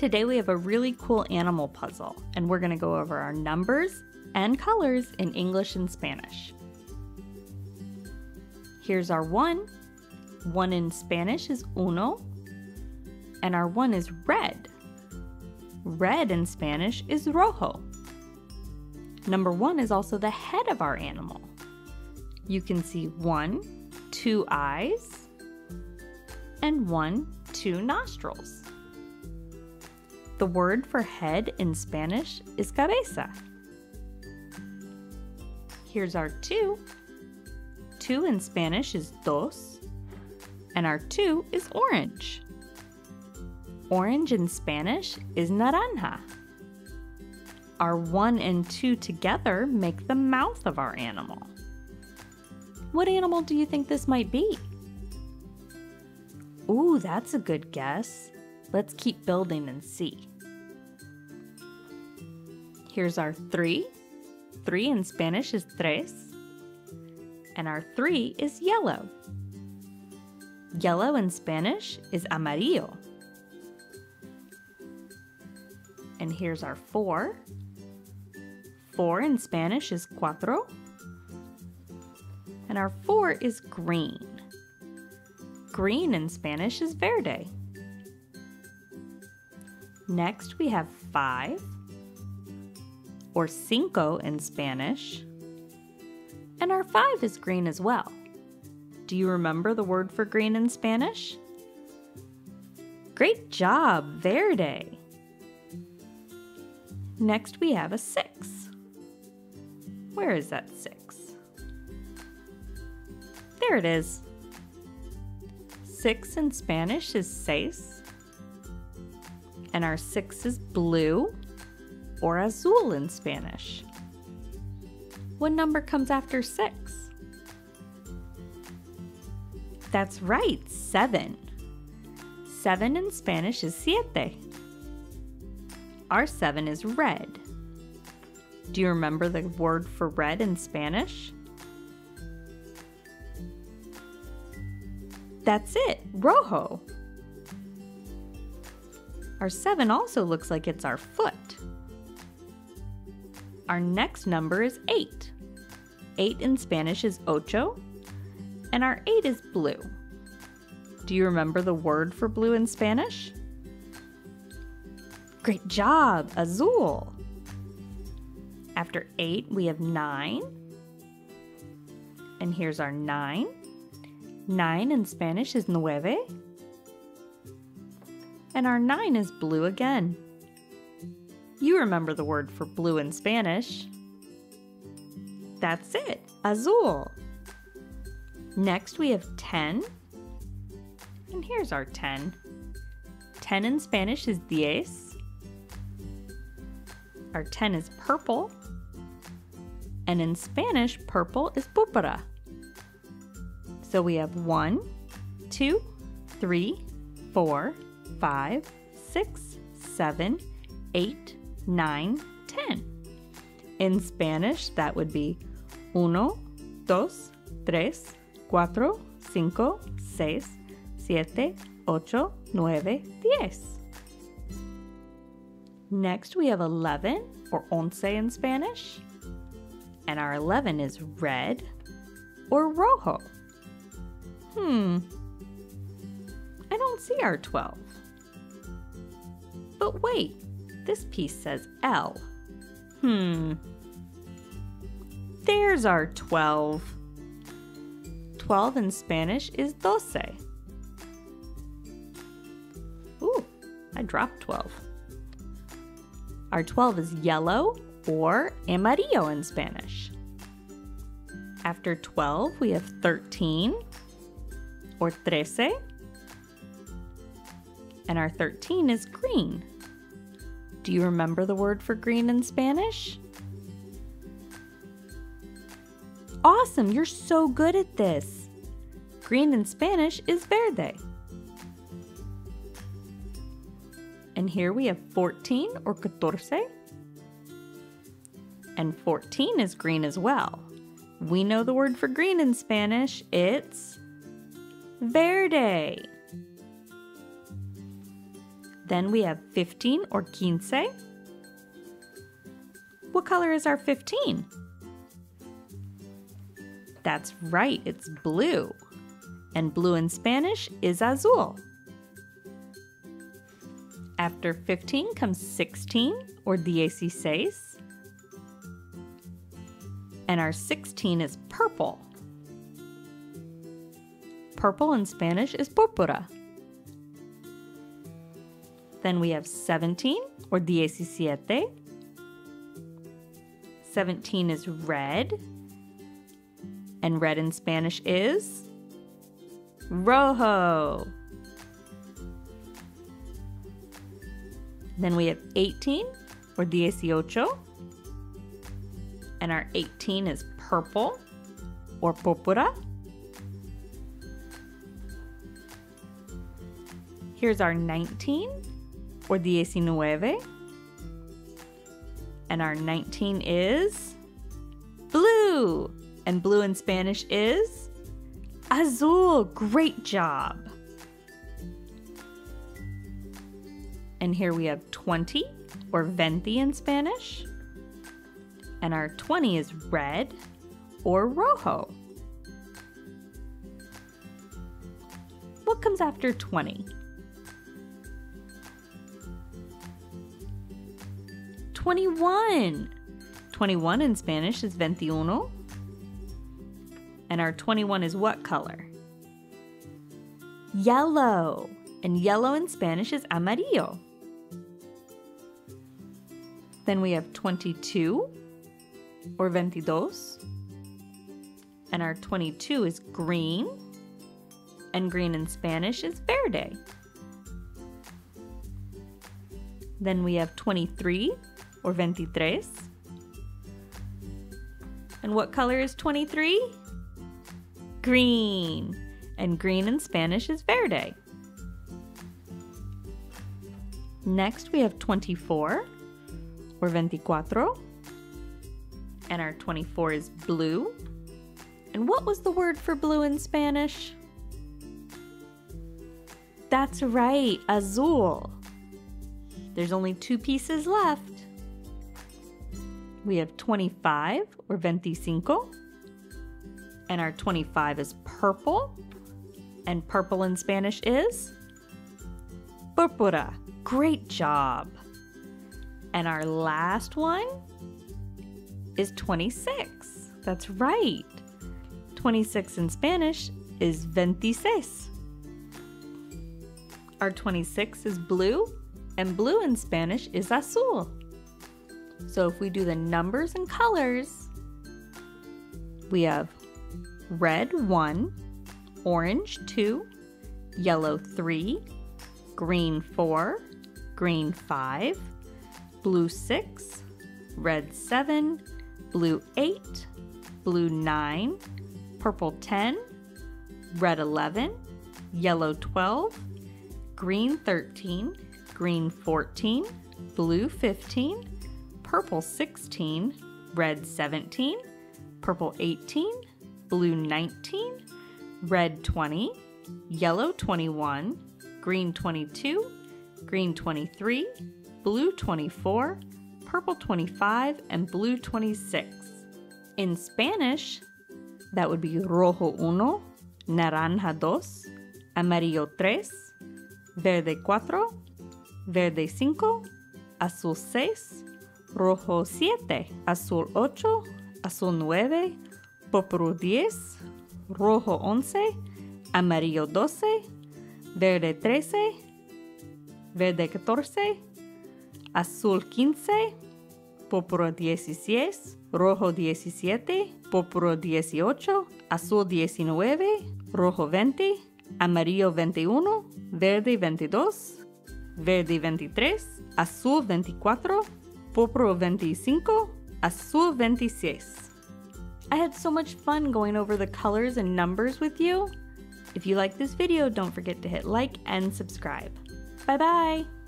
Today we have a really cool animal puzzle, and we're going to go over our numbers and colors in English and Spanish. Here's our one. One in Spanish is uno, and our one is red. Red in Spanish is rojo. Number one is also the head of our animal. You can see one, two eyes, and one, two nostrils. The word for head in Spanish is cabeza. Here's our two. Two in Spanish is dos, and our two is orange. Orange in Spanish is naranja. Our one and two together make the mouth of our animal. What animal do you think this might be? Ooh, that's a good guess. Let's keep building and see. Here's our three. Three in Spanish is tres. And our three is yellow. Yellow in Spanish is amarillo. And here's our four. Four in Spanish is cuatro. And our four is green. Green in Spanish is verde. Next we have five, or cinco in Spanish. And our five is green as well. Do you remember the word for green in Spanish? Great job, verde. Next we have a six. Where is that six? There it is. Six in Spanish is seis. And our six is blue or azul in Spanish. What number comes after six? That's right, seven. Seven in Spanish is siete. Our seven is red. Do you remember the word for red in Spanish? That's it, rojo. Our seven also looks like it's our foot. Our next number is eight. Eight in Spanish is ocho, and our eight is blue. Do you remember the word for blue in Spanish? Great job, azul. After eight, we have nine. And here's our nine. Nine in Spanish is nueve. And our nine is blue again. You remember the word for blue in Spanish. That's it, azul. Next we have 10. And here's our 10. 10 in Spanish is diez. Our 10 is purple. And in Spanish, purple is púrpura. So we have one, two, three, four, five, six, seven, eight, nine, ten. In Spanish, that would be uno, dos, tres, cuatro, cinco, seis, siete, ocho, nueve, diez. Next, we have 11 or once in Spanish. And our 11 is red or rojo. Hmm. I don't see our 12. But wait, this piece says L. Hmm. There's our 12. 12 in Spanish is doce. Ooh, I dropped 12. Our 12 is yellow or amarillo in Spanish. After 12, we have 13 or trece. And our 13 is green. Do you remember the word for green in Spanish? Awesome, you're so good at this. Green in Spanish is verde. And here we have 14 or catorce. And 14 is green as well. We know the word for green in Spanish. It's verde. Then we have 15 or quince. What color is our 15? That's right, it's blue. And blue in Spanish is azul. After 15 comes 16 or dieciséis. And our 16 is purple. Purple in Spanish is púrpura. Then we have 17 or diecisiete. 17 is red. And red in Spanish is rojo. Then we have 18 or dieciocho. And our 18 is purple or púrpura. Here's our 19 or diecinueve. And our 19 is blue. And blue in Spanish is azul. Great job. And here we have 20 or venti in Spanish. And our 20 is red or rojo. What comes after 20? 21. 21 in Spanish is veintiuno. And our 21 is what color? Yellow. And yellow in Spanish is amarillo. Then we have 22 or veintidos. And our 22 is green. And green in Spanish is verde. Then we have 23 or 23. And what color is 23? Green. And green in Spanish is verde. Next, we have 24 or 24. And our 24 is blue. And what was the word for blue in Spanish? That's right, azul. There's only two pieces left. We have 25 or 25. And our 25 is purple. And purple in Spanish is púrpura. Great job. And our last one is 26. That's right. 26 in Spanish is 26. Our 26 is blue, and blue in Spanish is azul. So if we do the numbers and colors, we have red 1, orange 2, yellow 3, green 4, green 5, blue 6, red 7, blue 8, blue 9, purple 10, red 11, yellow 12, green 13, green 14, blue 15, purple 16, red 17, purple 18, blue 19, red 20, yellow 21, green 22, green 23, blue 24, purple 25, and blue 26. In Spanish, that would be rojo uno, naranja dos, amarillo tres, verde cuatro, verde cinco, azul seis, rojo 7, azul 8, azul 9, púrpura 10, rojo 11, amarillo 12, verde 13, verde 14, azul 15, púrpura 16, rojo 17, púrpura 18, azul 19, rojo 20, amarillo 21, verde 22, verde 23, azul 24, púrpura 25, azul 26. I had so much fun going over the colors and numbers with you. If you like this video, don't forget to hit like and subscribe. Bye bye!